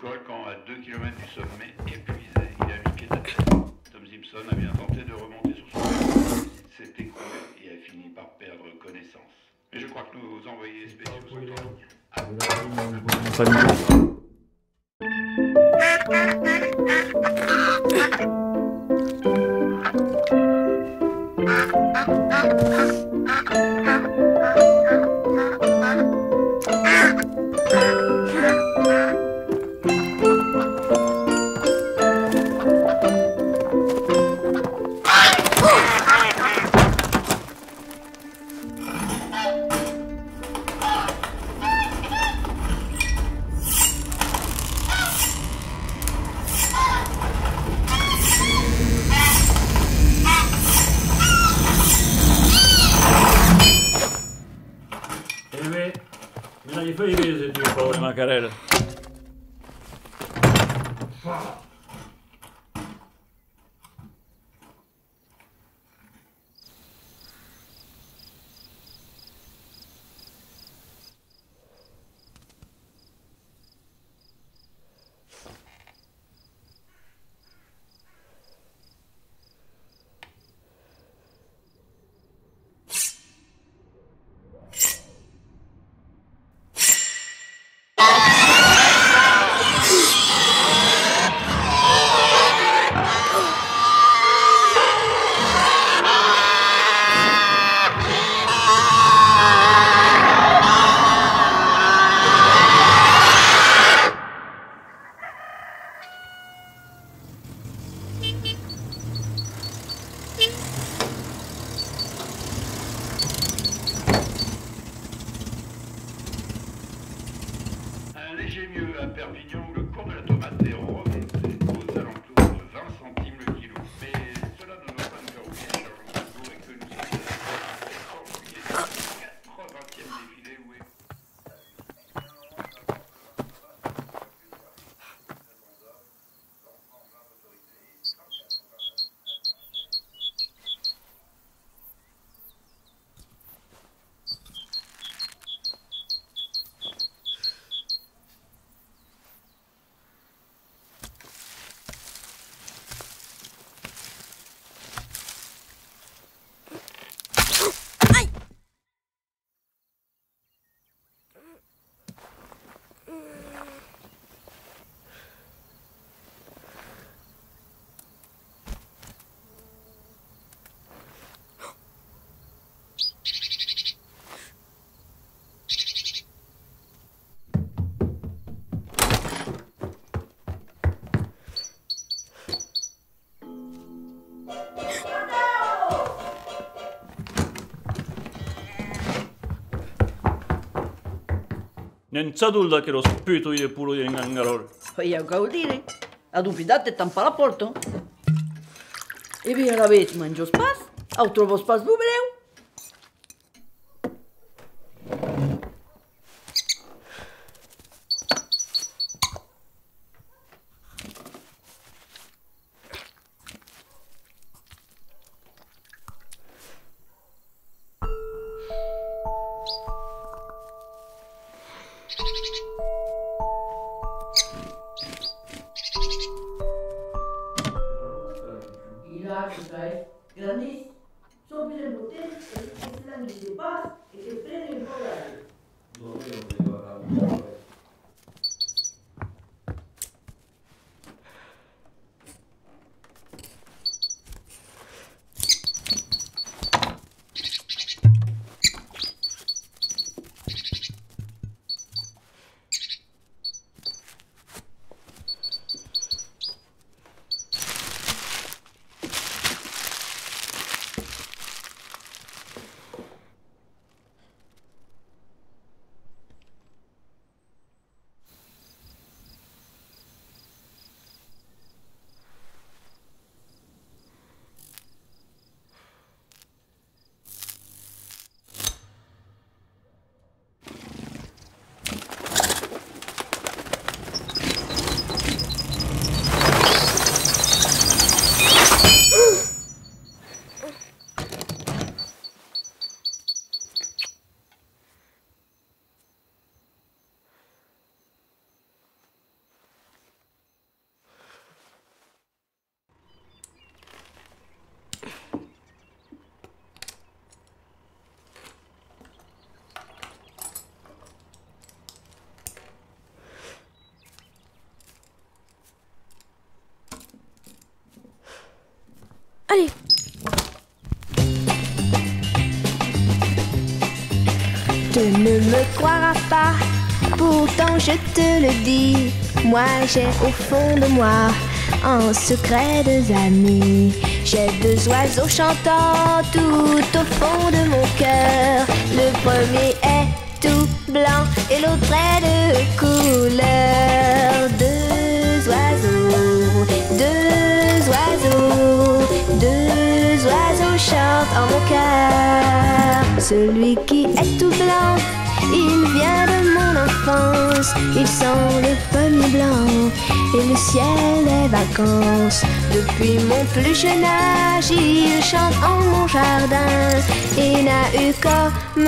quand, à 2 km du sommet, épuisé, il a à terre. Tom Simpson a bien tenté de remonter sur son vélo. S'est écroulé et a fini par perdre connaissance. Mais je crois que nos envoyés spéciaux sont tu, Nenza dubbio che lo spirito io puro di ingangarol. Io che vuol dire? Ad un fidato tampa la porta? E via la vedi, mangio spas, altro po' spas Allez. Tu ne me croiras pas, pourtant je te le dis. Moi j'ai au fond de moi un secret des amis. J'ai deux oiseaux chantants tout au fond de mon cœur. Le premier est tout blanc et l'autre est de couleur. Chantent en mon cœur. Celui qui est tout blanc, il vient de mon enfance. Il sent le pommier blanc et le ciel des vacances. Depuis mon plus jeune âge, il chante en mon jardin et n'a eu comme